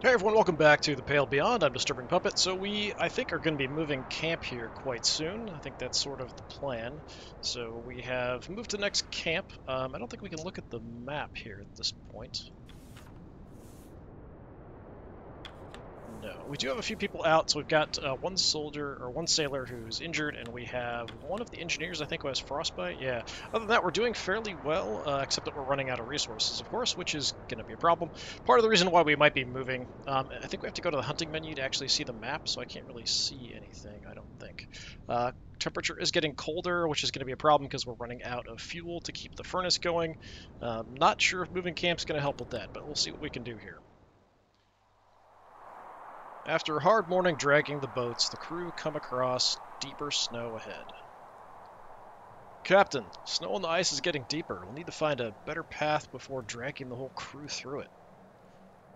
Hey everyone, welcome back to The Pale Beyond. I'm Disturbing Puppet. So we, I think, are going to be moving camp here quite soon. I think that's sort of the plan. So we have moved to next camp. Um, I don't think we can look at the map here at this point. No. We do have a few people out, so we've got uh, one soldier, or one sailor who's injured, and we have one of the engineers, I think, who has frostbite. Yeah. Other than that, we're doing fairly well, uh, except that we're running out of resources, of course, which is going to be a problem. Part of the reason why we might be moving, um, I think we have to go to the hunting menu to actually see the map, so I can't really see anything, I don't think. Uh, temperature is getting colder, which is going to be a problem because we're running out of fuel to keep the furnace going. Um, not sure if moving camp's going to help with that, but we'll see what we can do here. After a hard morning dragging the boats, the crew come across deeper snow ahead. Captain, snow on the ice is getting deeper. We'll need to find a better path before dragging the whole crew through it.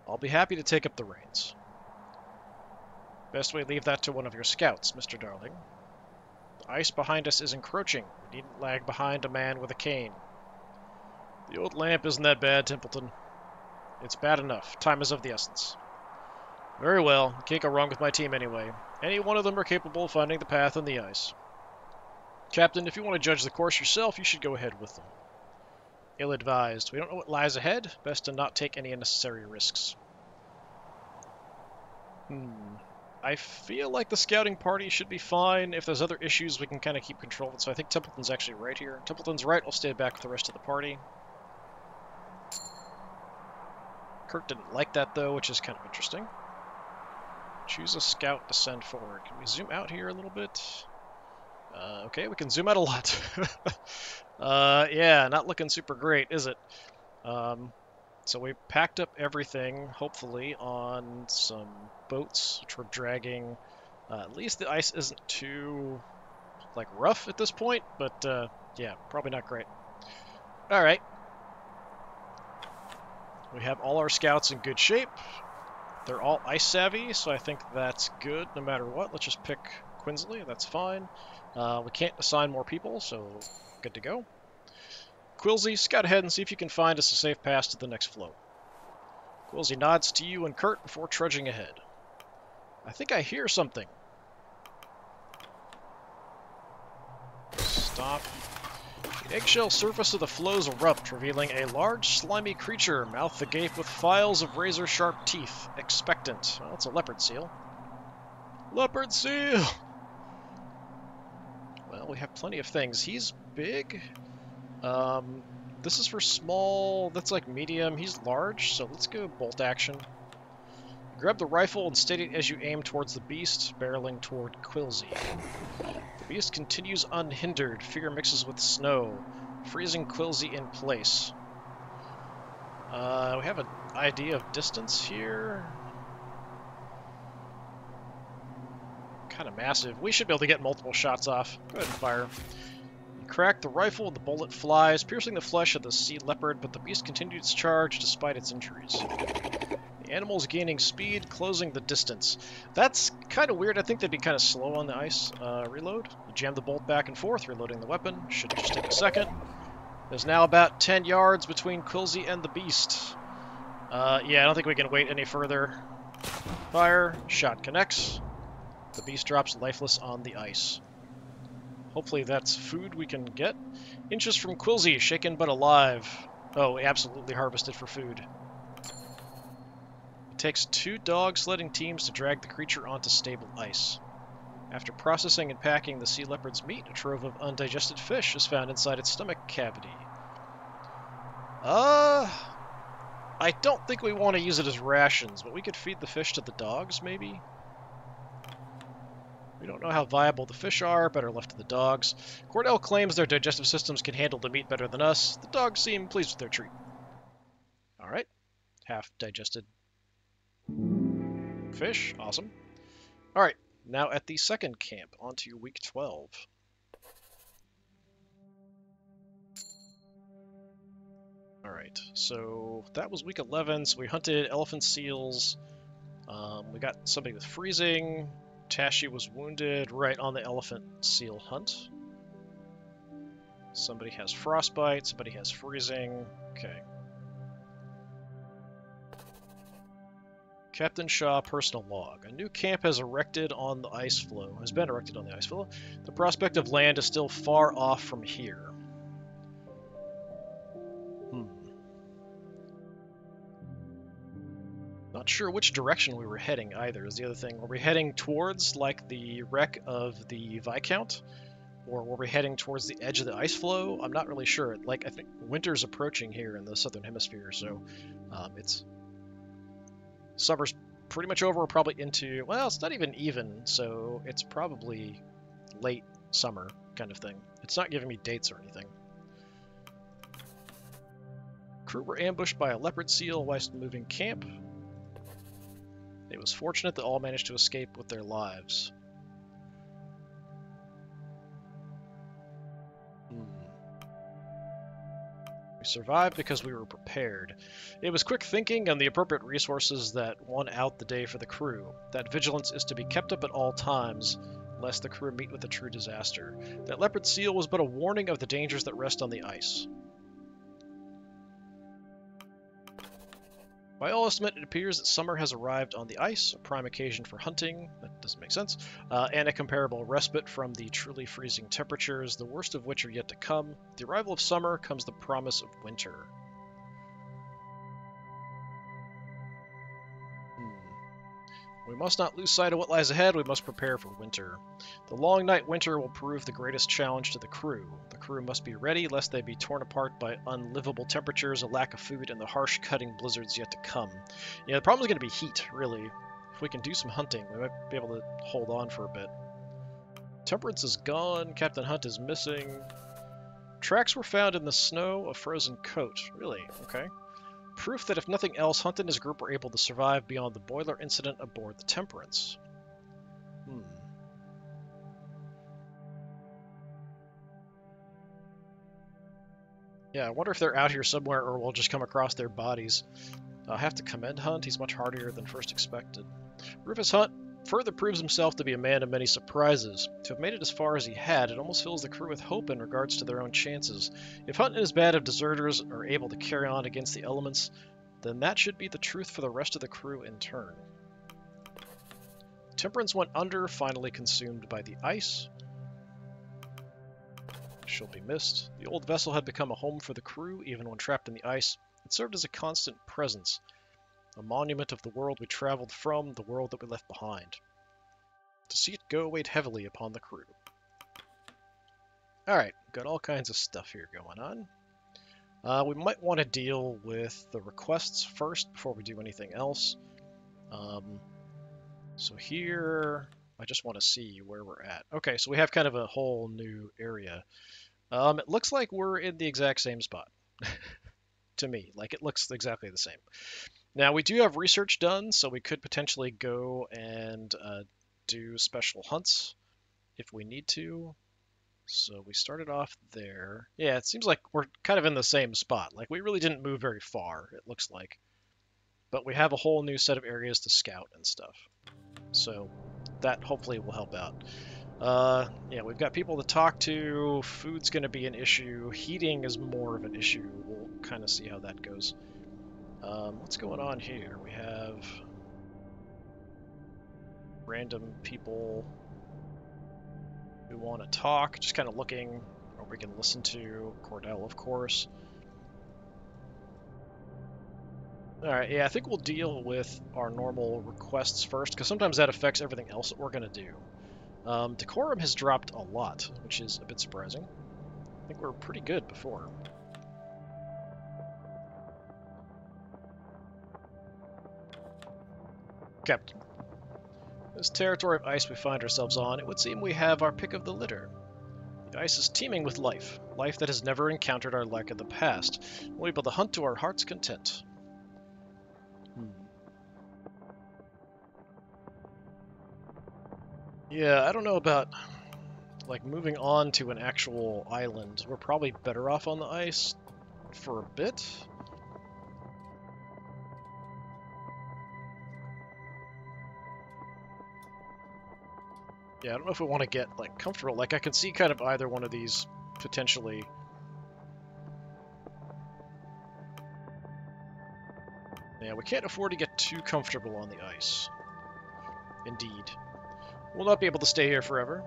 I'll be happy to take up the reins. Best way leave that to one of your scouts, Mr. Darling. The ice behind us is encroaching. We needn't lag behind a man with a cane. The old lamp isn't that bad, Templeton. It's bad enough. Time is of the essence. Very well. Can't go wrong with my team anyway. Any one of them are capable of finding the path on the ice. Captain, if you want to judge the course yourself, you should go ahead with them. Ill-advised. We don't know what lies ahead. Best to not take any unnecessary risks. Hmm. I feel like the scouting party should be fine. If there's other issues, we can kind of keep control of it. So I think Templeton's actually right here. Templeton's right. I'll stay back with the rest of the party. Kurt didn't like that, though, which is kind of interesting. Choose a scout to send forward. Can we zoom out here a little bit? Uh, okay, we can zoom out a lot. uh, yeah, not looking super great, is it? Um, so we packed up everything, hopefully, on some boats, which we're dragging. Uh, at least the ice isn't too, like, rough at this point, but, uh, yeah, probably not great. Alright. We have all our scouts in good shape. They're all ice savvy, so I think that's good no matter what. Let's just pick Quinsley, that's fine. Uh, we can't assign more people, so good to go. Quilsey, scout ahead and see if you can find us a safe pass to the next floe. Quilsey nods to you and Kurt before trudging ahead. I think I hear something. Stop eggshell surface of the floes erupt, revealing a large, slimy creature, mouth agape with files of razor-sharp teeth, expectant. Well, it's a leopard seal. Leopard seal! Well, we have plenty of things. He's big. Um, this is for small, that's like medium. He's large, so let's go bolt action. Grab the rifle and steady it as you aim towards the beast, barreling toward Quilsey. Beast continues unhindered. Fear mixes with snow, freezing Quilsey in place. Uh, we have an idea of distance here. Kind of massive. We should be able to get multiple shots off. Go ahead and fire. You crack the rifle, the bullet flies, piercing the flesh of the sea leopard, but the beast continued its charge despite its injuries. Animals gaining speed, closing the distance. That's kind of weird. I think they'd be kind of slow on the ice. Uh, reload. You jam the bolt back and forth, reloading the weapon. Should just take a second. There's now about 10 yards between Quilsey and the beast. Uh, yeah, I don't think we can wait any further. Fire. Shot connects. The beast drops lifeless on the ice. Hopefully that's food we can get. Inches from Quilsey, shaken but alive. Oh, absolutely harvested for food takes two dog sledding teams to drag the creature onto stable ice. After processing and packing the sea leopard's meat, a trove of undigested fish is found inside its stomach cavity. Uh, I don't think we want to use it as rations, but we could feed the fish to the dogs, maybe? We don't know how viable the fish are, better left to the dogs. Cordell claims their digestive systems can handle the meat better than us. The dogs seem pleased with their treat. Alright, half digested Fish, awesome. Alright, now at the second camp, on to week 12. Alright, so that was week 11, so we hunted elephant seals. Um, we got somebody with freezing. Tashi was wounded right on the elephant seal hunt. Somebody has frostbite, somebody has freezing. Okay. Captain Shaw personal log. A new camp has erected on the ice floe. Has been erected on the ice floe. The prospect of land is still far off from here. Hmm. Not sure which direction we were heading either is the other thing. Were we heading towards like the wreck of the Viscount? Or were we heading towards the edge of the ice floe? I'm not really sure. Like I think winter's approaching here in the southern hemisphere, so um, it's summer's pretty much over. We're probably into well, it's not even even, so it's probably late summer kind of thing. It's not giving me dates or anything. Crew were ambushed by a leopard seal whilst moving camp. It was fortunate that all managed to escape with their lives. We survived because we were prepared. It was quick thinking and the appropriate resources that won out the day for the crew. That vigilance is to be kept up at all times, lest the crew meet with a true disaster. That leopard seal was but a warning of the dangers that rest on the ice. By all estimate, it appears that summer has arrived on the ice, a prime occasion for hunting, that doesn't make sense, uh, and a comparable respite from the truly freezing temperatures, the worst of which are yet to come. The arrival of summer comes the promise of winter. Must not lose sight of what lies ahead, we must prepare for winter. The long night winter will prove the greatest challenge to the crew. The crew must be ready lest they be torn apart by unlivable temperatures, a lack of food, and the harsh cutting blizzards yet to come. Yeah, the problem is going to be heat, really. If we can do some hunting, we might be able to hold on for a bit. Temperance is gone, Captain Hunt is missing. Tracks were found in the snow, a frozen coat. Really? Okay. Proof that if nothing else, Hunt and his group were able to survive beyond the boiler incident aboard the Temperance. Hmm. Yeah, I wonder if they're out here somewhere or we'll just come across their bodies. I have to commend Hunt, he's much hardier than first expected. Rufus Hunt further proves himself to be a man of many surprises. To have made it as far as he had, it almost fills the crew with hope in regards to their own chances. If Hunt and his band of deserters are able to carry on against the elements, then that should be the truth for the rest of the crew in turn. Temperance went under, finally consumed by the ice. She'll be missed. The old vessel had become a home for the crew, even when trapped in the ice. It served as a constant presence, a monument of the world we traveled from, the world that we left behind. To see it go weighed heavily upon the crew. Alright, got all kinds of stuff here going on. Uh, we might want to deal with the requests first before we do anything else. Um, so here, I just want to see where we're at. Okay, so we have kind of a whole new area. Um, it looks like we're in the exact same spot. to me, like it looks exactly the same. Now, we do have research done, so we could potentially go and uh, do special hunts if we need to. So we started off there. Yeah, it seems like we're kind of in the same spot. Like, we really didn't move very far, it looks like. But we have a whole new set of areas to scout and stuff. So that hopefully will help out. Uh, yeah, we've got people to talk to. Food's going to be an issue. Heating is more of an issue. We'll kind of see how that goes. Um, what's going on here? We have random people who want to talk, just kind of looking, or we can listen to Cordell, of course. Alright, yeah, I think we'll deal with our normal requests first, because sometimes that affects everything else that we're going to do. Um, decorum has dropped a lot, which is a bit surprising. I think we are pretty good before. Captain. This territory of ice we find ourselves on, it would seem we have our pick of the litter. The ice is teeming with life, life that has never encountered our lack in the past. We'll be able to hunt to our heart's content. Hmm. Yeah, I don't know about like moving on to an actual island. We're probably better off on the ice for a bit. Yeah, I don't know if we want to get, like, comfortable. Like, I can see kind of either one of these potentially... Yeah, we can't afford to get too comfortable on the ice. Indeed. We'll not be able to stay here forever.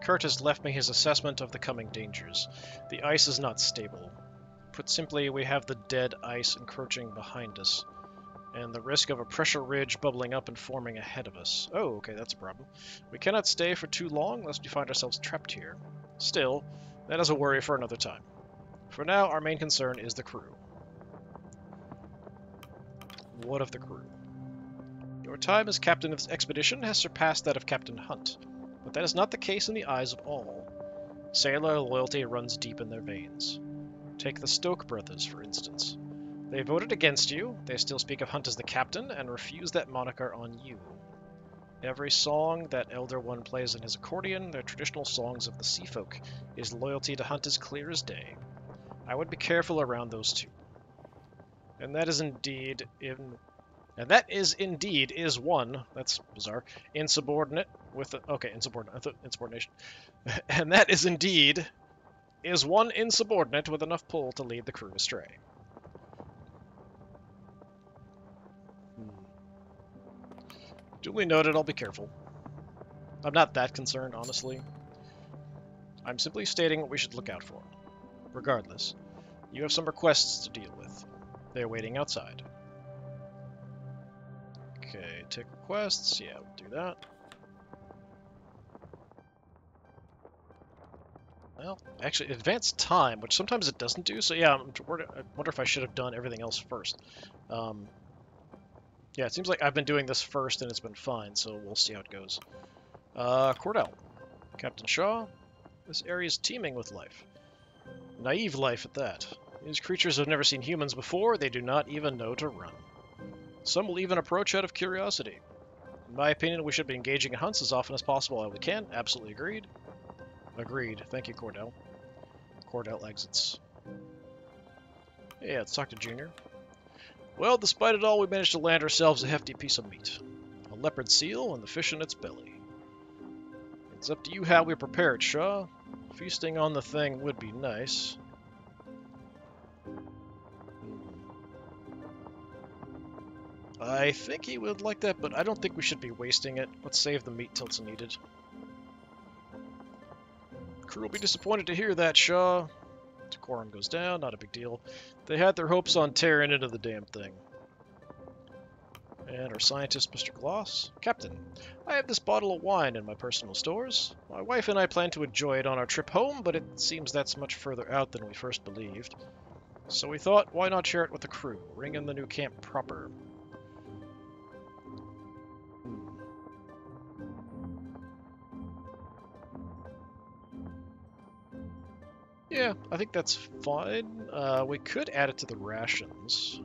Kurt has left me his assessment of the coming dangers. The ice is not stable. Put simply, we have the dead ice encroaching behind us, and the risk of a pressure ridge bubbling up and forming ahead of us. Oh, okay, that's a problem. We cannot stay for too long lest we find ourselves trapped here. Still, that is a worry for another time. For now, our main concern is the crew. What of the crew? Your time as captain of this expedition has surpassed that of Captain Hunt, but that is not the case in the eyes of all. Sailor loyalty runs deep in their veins. Take the Stoke brothers, for instance. They voted against you, they still speak of Hunt as the captain, and refuse that moniker on you. Every song that Elder One plays in his accordion, their traditional songs of the sea folk, is loyalty to Hunt as clear as day. I would be careful around those two. And that is indeed in and that is indeed is one, that's bizarre, insubordinate with a, okay, insubordinate, insubordination. and that is indeed is one insubordinate with enough pull to lead the crew astray. Duly noted, I'll be careful. I'm not that concerned, honestly. I'm simply stating what we should look out for. Regardless, you have some requests to deal with. They're waiting outside. Okay, take requests. Yeah, we'll do that. Well, actually, advanced time, which sometimes it doesn't do. So yeah, I'm, I wonder if I should have done everything else first. Um, yeah, it seems like I've been doing this first and it's been fine, so we'll see how it goes. Uh, Cordell. Captain Shaw. This area is teeming with life. Naive life at that. These creatures have never seen humans before, they do not even know to run. Some will even approach out of curiosity. In my opinion, we should be engaging in hunts as often as possible as we can. Absolutely agreed. Agreed. Thank you, Cordell. Cordell exits. Yeah, let's talk to Junior. Well, despite it all, we managed to land ourselves a hefty piece of meat. A leopard seal and the fish in its belly. It's up to you how we prepare it, Shaw. Feasting on the thing would be nice. I think he would like that, but I don't think we should be wasting it. Let's save the meat till it's needed. Crew will be disappointed to hear that, Shaw. Decorum goes down, not a big deal. They had their hopes on tearing into the damn thing. And our scientist, Mr. Gloss. Captain, I have this bottle of wine in my personal stores. My wife and I plan to enjoy it on our trip home, but it seems that's much further out than we first believed. So we thought, why not share it with the crew? Ring in the new camp proper. Yeah, I think that's fine. Uh, we could add it to the rations.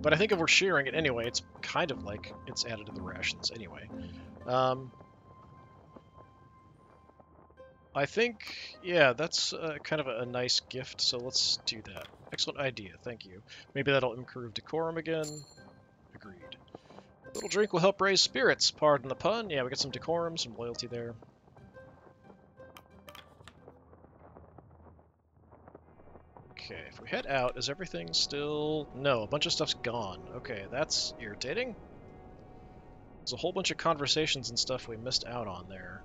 But I think if we're sharing it anyway, it's kind of like it's added to the rations anyway. Um, I think, yeah, that's uh, kind of a, a, nice gift, so let's do that. Excellent idea, thank you. Maybe that'll improve decorum again. Agreed. A little drink will help raise spirits, pardon the pun. Yeah, we got some decorum, some loyalty there. Okay, if we head out, is everything still... No, a bunch of stuff's gone. Okay, that's irritating. There's a whole bunch of conversations and stuff we missed out on there.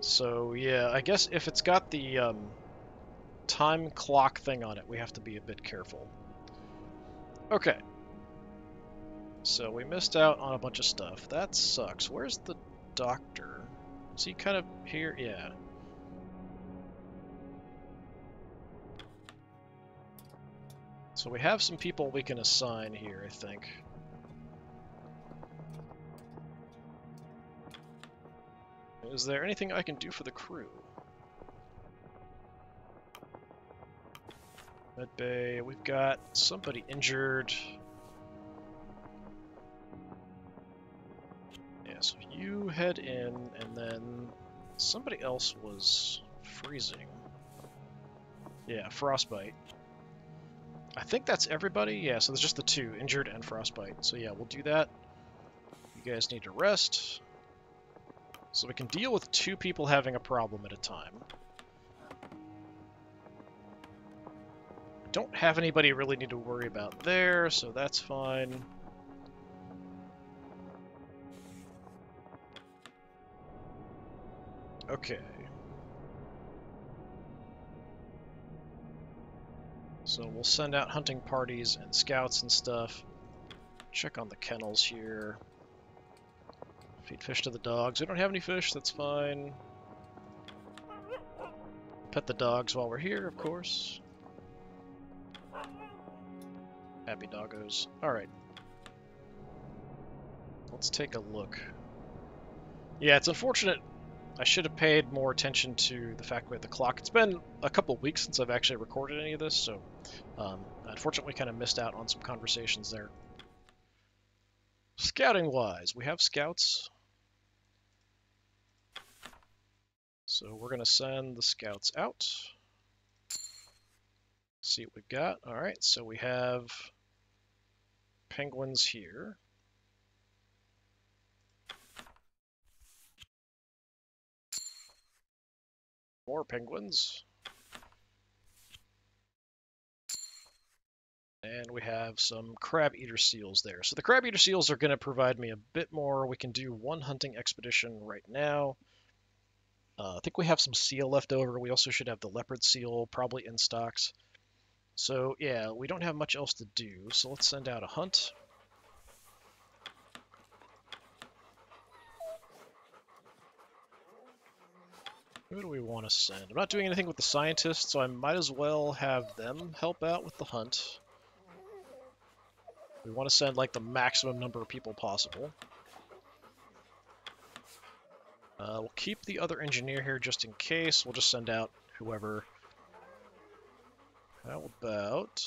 So, yeah, I guess if it's got the um, time clock thing on it, we have to be a bit careful. Okay. So we missed out on a bunch of stuff. That sucks. Where's the doctor? Is he kind of here? Yeah. So we have some people we can assign here, I think. Is there anything I can do for the crew? Med Bay, we've got somebody injured. Yeah, so you head in, and then somebody else was freezing. Yeah, frostbite. I think that's everybody. Yeah, so there's just the two, injured and frostbite. So yeah, we'll do that. You guys need to rest. So we can deal with two people having a problem at a time. don't have anybody really need to worry about there, so that's fine. Okay. So we'll send out hunting parties and scouts and stuff. Check on the kennels here. Feed fish to the dogs. We don't have any fish, that's fine. Pet the dogs while we're here, of course. Happy doggos. Alright. Let's take a look. Yeah, it's unfortunate. I should have paid more attention to the fact we had the clock. It's been a couple weeks since I've actually recorded any of this, so um, unfortunately kind of missed out on some conversations there. Scouting-wise, we have scouts. So we're going to send the scouts out. See what we've got. All right, so we have penguins here. More penguins. And we have some crab eater seals there. So the crab eater seals are going to provide me a bit more. We can do one hunting expedition right now. Uh, I think we have some seal left over. We also should have the leopard seal probably in stocks. So yeah, we don't have much else to do. So let's send out a hunt. Who do we want to send? I'm not doing anything with the scientists, so I might as well have them help out with the hunt. We want to send like the maximum number of people possible. Uh, we'll keep the other engineer here just in case. We'll just send out whoever. How about...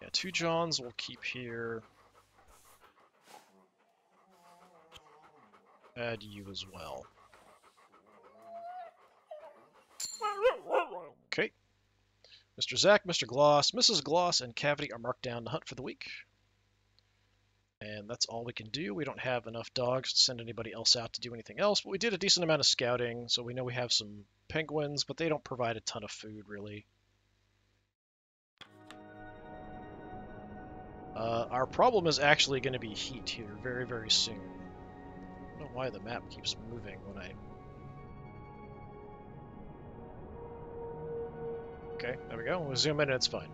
Yeah, two Johns we'll keep here. Add you as well. Okay. Mr. Zach, Mr. Gloss, Mrs. Gloss, and Cavity are marked down to hunt for the week. And that's all we can do. We don't have enough dogs to send anybody else out to do anything else, but we did a decent amount of scouting, so we know we have some penguins, but they don't provide a ton of food, really. Uh, our problem is actually going to be heat here very, very soon. I don't know why the map keeps moving when I Okay, there we go. We'll zoom in and it's fine.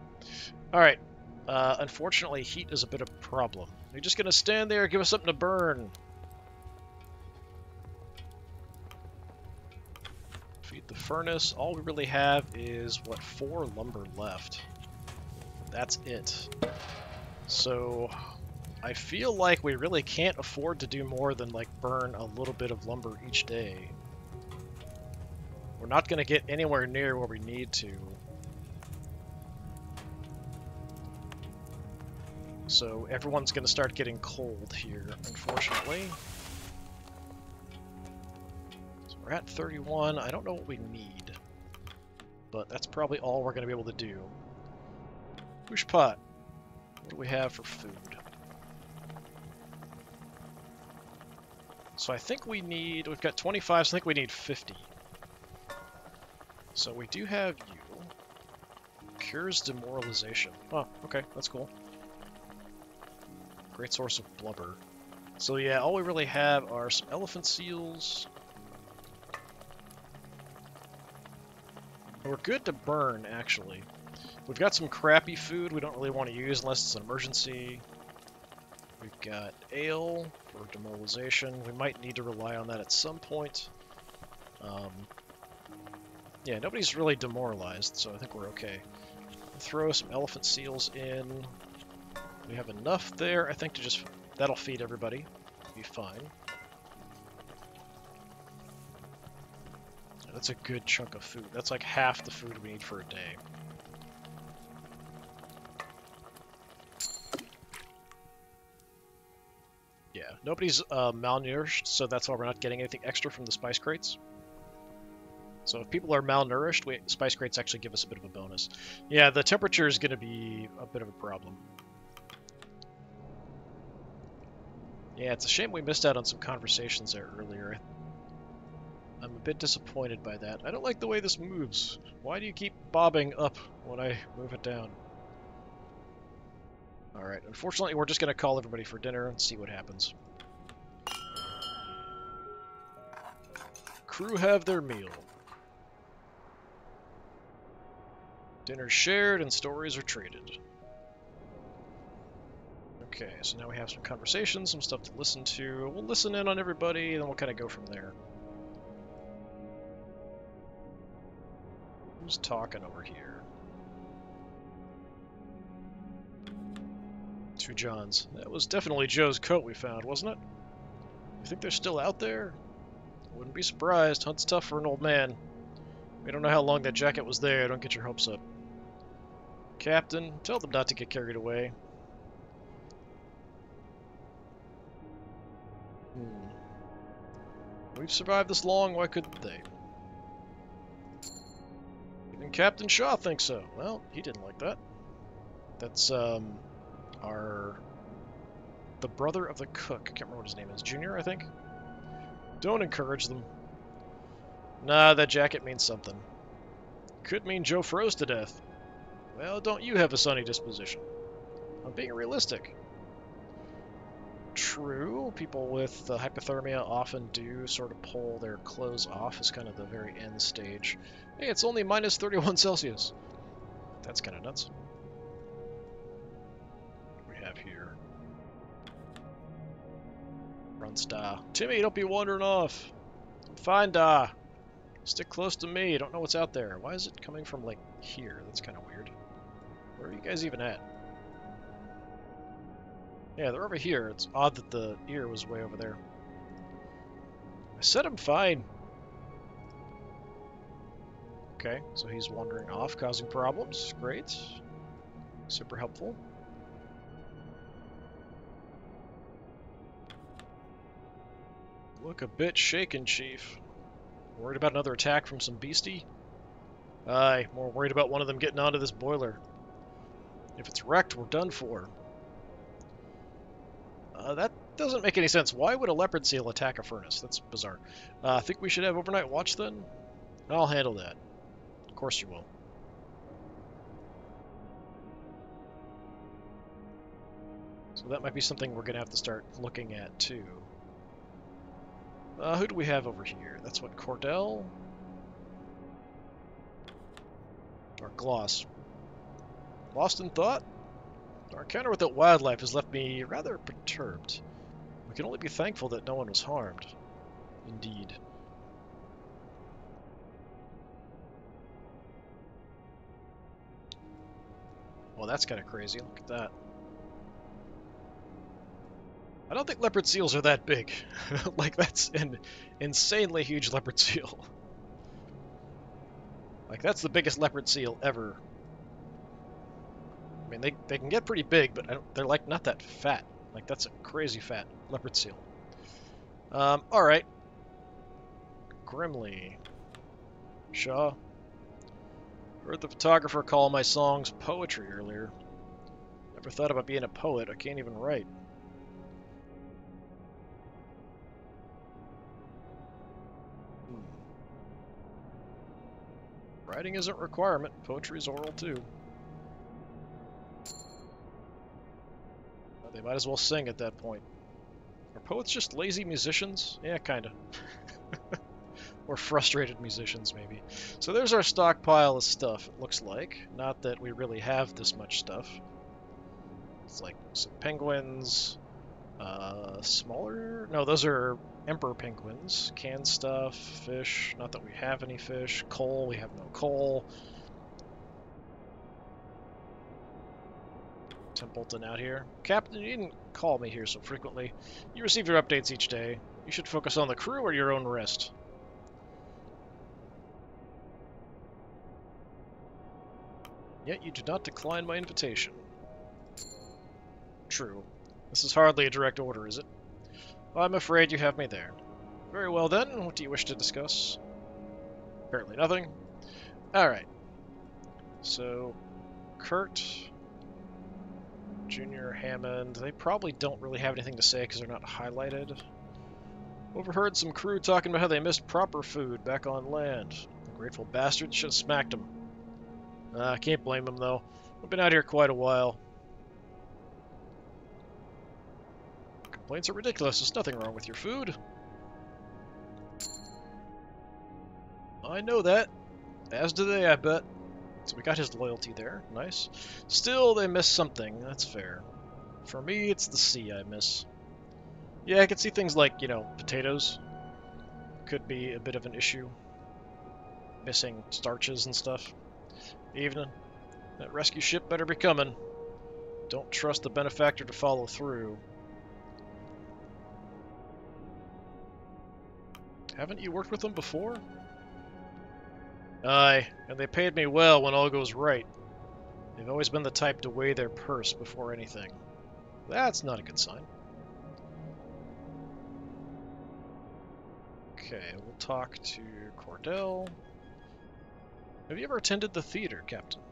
Alright. Uh, unfortunately, heat is a bit of a problem. You're just gonna stand there give us something to burn. Feed the furnace. All we really have is, what, four lumber left. That's it. So, I feel like we really can't afford to do more than, like, burn a little bit of lumber each day. We're not going to get anywhere near where we need to. So everyone's going to start getting cold here, unfortunately. So we're at 31. I don't know what we need, but that's probably all we're going to be able to do. Push pot. What do we have for food? So I think we need, we've got 25, so I think we need 50. So we do have you. Cures demoralization. Oh, okay, that's cool. Great source of blubber. So yeah, all we really have are some elephant seals. We're good to burn, actually. We've got some crappy food we don't really want to use unless it's an emergency. We've got ale for demoralization. We might need to rely on that at some point. Um, yeah, nobody's really demoralized, so I think we're okay. Throw some elephant seals in. We have enough there, I think, to just... That'll feed everybody. Be fine. That's a good chunk of food. That's like half the food we need for a day. Yeah, nobody's uh, malnourished, so that's why we're not getting anything extra from the spice crates. So if people are malnourished, we, spice crates actually give us a bit of a bonus. Yeah, the temperature is going to be a bit of a problem. Yeah, it's a shame we missed out on some conversations there earlier. I'm a bit disappointed by that. I don't like the way this moves. Why do you keep bobbing up when I move it down? Alright, unfortunately we're just going to call everybody for dinner and see what happens. Crew have their meal. Dinner shared and stories are traded. Okay, so now we have some conversations, some stuff to listen to. We'll listen in on everybody, and then we'll kind of go from there. Who's talking over here? Two Johns. That was definitely Joe's coat we found, wasn't it? You think they're still out there? Wouldn't be surprised. Hunt's tough for an old man. We don't know how long that jacket was there. Don't get your hopes up. Captain, tell them not to get carried away. Hmm. We've survived this long, why couldn't they? Even Captain Shaw thinks so. Well, he didn't like that. That's, um, our... The brother of the cook. I can't remember what his name is. Junior, I think? Don't encourage them. Nah, that jacket means something. Could mean Joe froze to death. Well, don't you have a sunny disposition? I'm being realistic. True, people with uh, hypothermia often do sort of pull their clothes off as kind of the very end stage. Hey, it's only minus 31 Celsius. That's kind of nuts. We have here? Runs Da. Timmy, don't be wandering off. I'm fine, Da. Stick close to me. Don't know what's out there. Why is it coming from, like, here? That's kind of weird. Where are you guys even at? Yeah, they're over here. It's odd that the ear was way over there. I said I'm fine. Okay, so he's wandering off, causing problems. Great. Super helpful. Look a bit shaken, Chief. Worried about another attack from some beastie? Aye, more worried about one of them getting onto this boiler. If it's wrecked, we're done for. Uh, that doesn't make any sense. Why would a leopard seal attack a furnace? That's bizarre. Uh, I think we should have overnight watch then? I'll handle that. Of course you will. So that might be something we're going to have to start looking at too. Uh, who do we have over here? That's what, Cordell? Or Gloss. Lost in thought? Our encounter with that wildlife has left me rather perturbed. We can only be thankful that no one was harmed. Indeed. Well, that's kind of crazy. Look at that. I don't think leopard seals are that big. like, that's an insanely huge leopard seal. like, that's the biggest leopard seal ever mean, they, they can get pretty big, but they're like not that fat. Like that's a crazy fat leopard seal. Um, all right. Grimly. Shaw. Heard the photographer call my songs poetry earlier. Never thought about being a poet. I can't even write. Hmm. Writing isn't a requirement. Poetry's oral too. They might as well sing at that point. Are poets just lazy musicians? Yeah, kinda. or frustrated musicians, maybe. So there's our stockpile of stuff, it looks like. Not that we really have this much stuff. It's like some penguins, uh, smaller? No, those are emperor penguins. Canned stuff, fish, not that we have any fish. Coal, we have no coal. Templeton out here. Captain, you didn't call me here so frequently. You receive your updates each day. You should focus on the crew or your own rest. Yet you do not decline my invitation. True. This is hardly a direct order, is it? Well, I'm afraid you have me there. Very well then, what do you wish to discuss? Apparently nothing. Alright. So, Kurt, Junior, Hammond, they probably don't really have anything to say because they're not highlighted. Overheard some crew talking about how they missed proper food back on land. Grateful bastards should have smacked them. Uh, I can't blame them, though. We've been out here quite a while. Complaints are ridiculous. There's nothing wrong with your food. I know that. As do they, I bet. So we got his loyalty there. Nice. Still, they miss something. That's fair. For me, it's the sea I miss. Yeah, I can see things like, you know, potatoes. Could be a bit of an issue. Missing starches and stuff. Evening. That rescue ship better be coming. Don't trust the benefactor to follow through. Haven't you worked with them before? Aye, and they paid me well when all goes right. They've always been the type to weigh their purse before anything. That's not a good sign. Okay, we'll talk to Cordell. Have you ever attended the theater, Captain?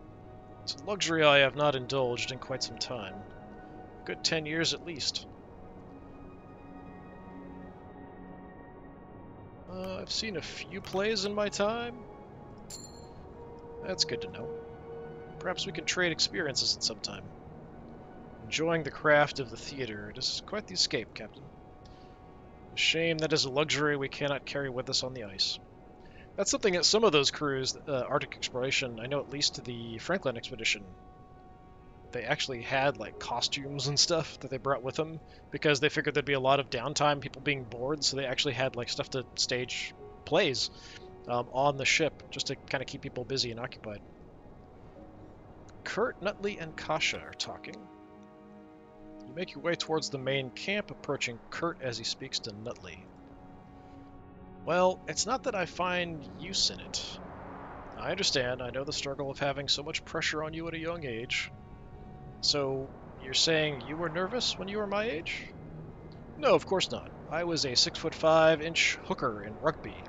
It's a luxury I have not indulged in quite some time. A good ten years at least. Uh, I've seen a few plays in my time. That's good to know. Perhaps we can trade experiences at some time. Enjoying the craft of the theater. It is quite the escape, Captain. A shame that is a luxury we cannot carry with us on the ice. That's something that some of those crews, uh, Arctic Exploration, I know at least to the Franklin Expedition, they actually had like costumes and stuff that they brought with them because they figured there'd be a lot of downtime, people being bored, so they actually had like stuff to stage plays um, on the ship just to kind of keep people busy and occupied. Kurt, Nutley, and Kasha are talking. You make your way towards the main camp, approaching Kurt as he speaks to Nutley. Well, it's not that I find use in it. I understand, I know the struggle of having so much pressure on you at a young age. So, you're saying you were nervous when you were my age? No, of course not. I was a six foot five inch hooker in rugby.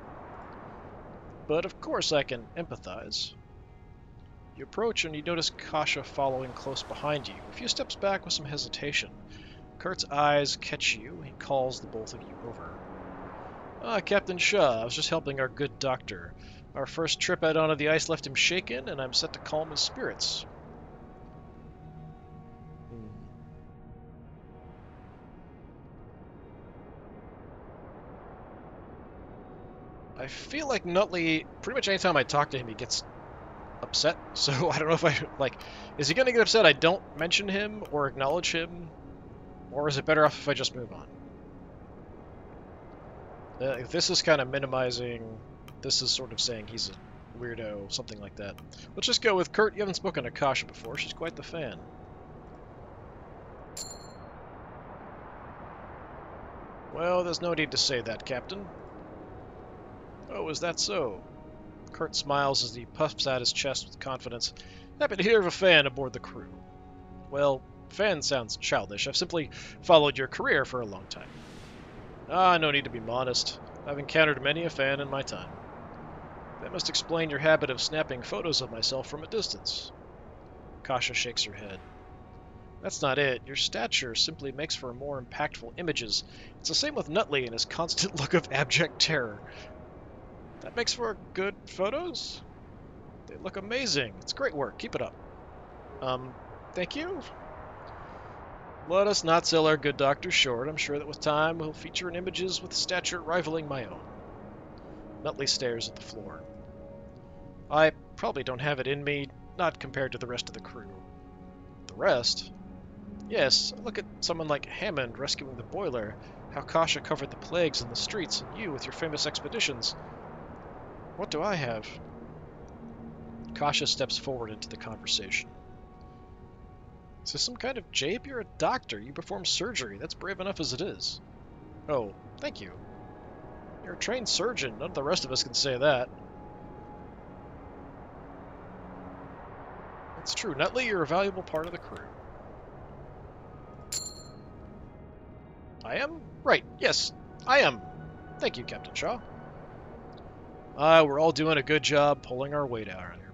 But of course I can empathize. You approach and you notice Kasha following close behind you, a few steps back with some hesitation. Kurt's eyes catch you. He calls the both of you over. Ah, Captain Shaw, I was just helping our good doctor. Our first trip out onto the ice left him shaken, and I'm set to calm his spirits. I feel like Nutley, pretty much anytime I talk to him, he gets upset. So I don't know if I, like, is he going to get upset I don't mention him or acknowledge him? Or is it better off if I just move on? Uh, this is kind of minimizing, this is sort of saying he's a weirdo, something like that. Let's just go with Kurt. You haven't spoken to Kasha before. She's quite the fan. Well, there's no need to say that, Captain. Oh, is that so? Kurt smiles as he puffs out his chest with confidence. Happy to hear of a fan aboard the crew. Well, fan sounds childish. I've simply followed your career for a long time. Ah, no need to be modest. I've encountered many a fan in my time. That must explain your habit of snapping photos of myself from a distance. Kasha shakes her head. That's not it. Your stature simply makes for more impactful images. It's the same with Nutley and his constant look of abject terror. That makes for good photos? They look amazing. It's great work. Keep it up. Um, thank you. Let us not sell our good doctor short. I'm sure that with time we'll feature in images with a stature rivaling my own. Nutley stares at the floor. I probably don't have it in me, not compared to the rest of the crew. The rest? Yes, look at someone like Hammond rescuing the boiler, how Kasha covered the plagues in the streets, and you with your famous expeditions. What do I have? Kasha steps forward into the conversation. Is this some kind of jape? You're a doctor. You perform surgery. That's brave enough as it is. Oh, thank you. You're a trained surgeon. None of the rest of us can say that. It's true. Nutley, you're a valuable part of the crew. I am? Right. Yes, I am. Thank you, Captain Shaw. Ah, we're all doing a good job pulling our weight out here.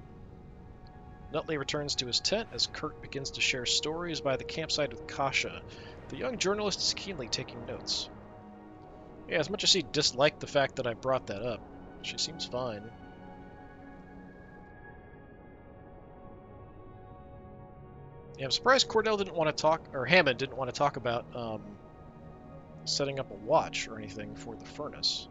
Nutley returns to his tent as Kurt begins to share stories by the campsite with Kasha. The young journalist is keenly taking notes. Yeah, as much as he disliked the fact that I brought that up, she seems fine. Yeah, I'm surprised Cordell didn't want to talk, or Hammond didn't want to talk about um, setting up a watch or anything for the furnace.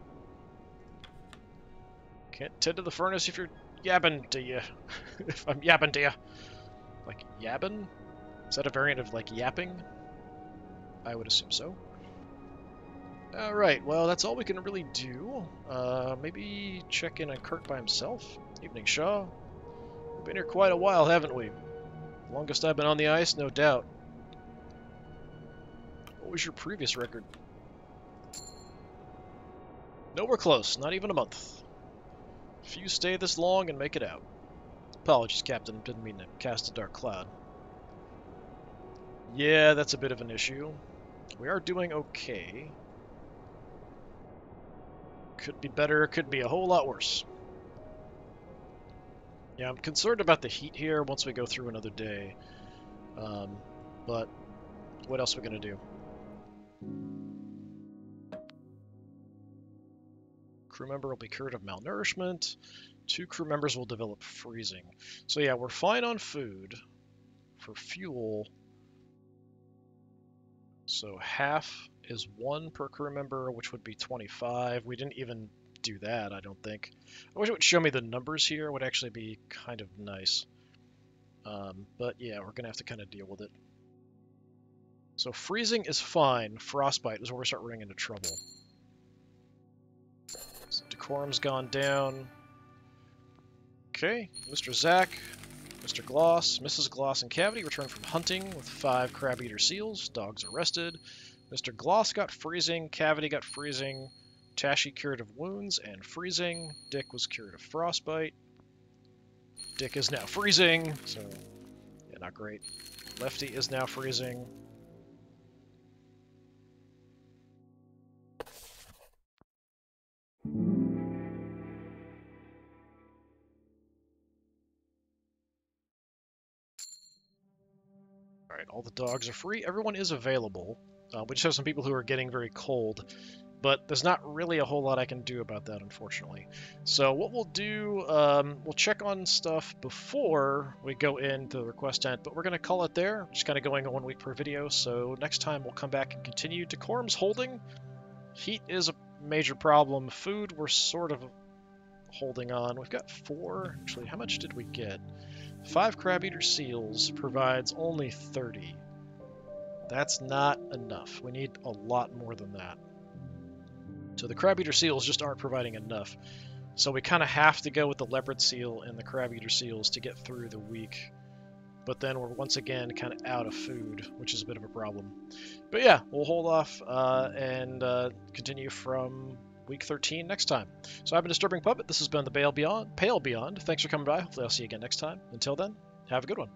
Can't tend to the furnace if you're yabbing to you. if I'm yabbing to you. Like, yabbing? Is that a variant of, like, yapping? I would assume so. Alright, well, that's all we can really do. Uh, maybe check in on Kurt by himself? Evening, Shaw. We've been here quite a while, haven't we? Longest I've been on the ice, no doubt. What was your previous record? Nowhere close, not even a month. Few stay this long and make it out. Apologies, Captain. Didn't mean to cast a dark cloud. Yeah, that's a bit of an issue. We are doing okay. Could be better, could be a whole lot worse. Yeah, I'm concerned about the heat here once we go through another day. Um, but what else are we going to do? Crew member will be cured of malnourishment. Two crew members will develop freezing. So yeah, we're fine on food. For fuel, so half is one per crew member, which would be 25. We didn't even do that, I don't think. I wish it would show me the numbers here. It would actually be kind of nice. Um, but yeah, we're going to have to kind of deal with it. So freezing is fine. Frostbite is where we start running into trouble. So decorum's gone down. Okay, Mr. Zack, Mr. Gloss, Mrs. Gloss, and Cavity return from hunting with five crab-eater seals. Dogs arrested. Mr. Gloss got freezing, Cavity got freezing, Tashi cured of wounds and freezing, Dick was cured of frostbite. Dick is now freezing, so yeah, not great. Lefty is now freezing. Alright, all the dogs are free. Everyone is available. Uh, we just have some people who are getting very cold, but there's not really a whole lot I can do about that, unfortunately. So what we'll do, um, we'll check on stuff before we go into the request tent, but we're going to call it there. Just kind of going one week per video, so next time we'll come back and continue. Decorum's holding. Heat is a major problem. Food, we're sort of holding on. We've got four. Actually, how much did we get? Five crab-eater seals provides only 30. That's not enough. We need a lot more than that. So the crab-eater seals just aren't providing enough. So we kind of have to go with the leopard seal and the crab-eater seals to get through the week. But then we're once again kind of out of food, which is a bit of a problem. But yeah, we'll hold off uh, and uh, continue from week 13 next time. So I've been Disturbing Puppet. This has been the Pale Beyond. Pale Beyond. Thanks for coming by. Hopefully I'll see you again next time. Until then, have a good one.